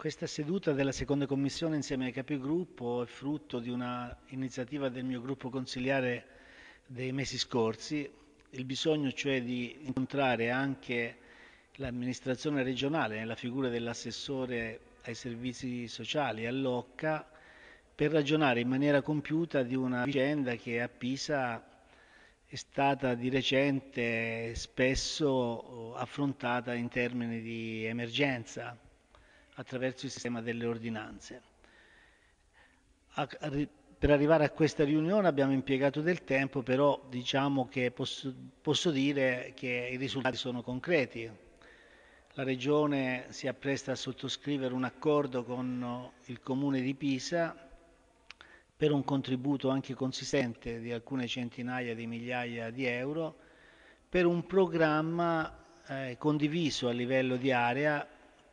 Questa seduta della seconda commissione insieme ai capigruppo è frutto di un'iniziativa del mio gruppo consigliare dei mesi scorsi, il bisogno cioè di incontrare anche l'amministrazione regionale nella figura dell'assessore ai servizi sociali all'Occa per ragionare in maniera compiuta di una vicenda che a Pisa è stata di recente spesso affrontata in termini di emergenza attraverso il sistema delle ordinanze. per arrivare a questa riunione abbiamo impiegato del tempo, però diciamo che posso, posso dire che i risultati sono concreti. La Regione si appresta a sottoscrivere un accordo con il Comune di Pisa per un contributo anche consistente di alcune centinaia di migliaia di euro per un programma eh, condiviso a livello di area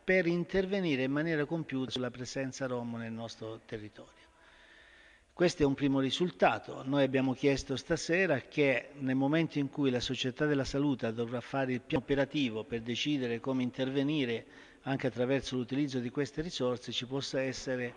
per intervenire in maniera compiuta sulla presenza rom nel nostro territorio. Questo è un primo risultato. Noi abbiamo chiesto stasera che nel momento in cui la società della salute dovrà fare il piano operativo per decidere come intervenire anche attraverso l'utilizzo di queste risorse ci possa essere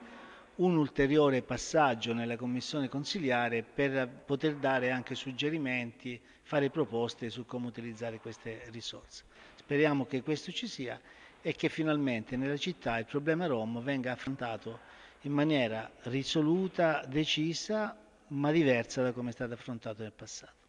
un ulteriore passaggio nella commissione consigliare per poter dare anche suggerimenti, fare proposte su come utilizzare queste risorse. Speriamo che questo ci sia e che finalmente nella città il problema Rom venga affrontato in maniera risoluta, decisa, ma diversa da come è stato affrontato nel passato.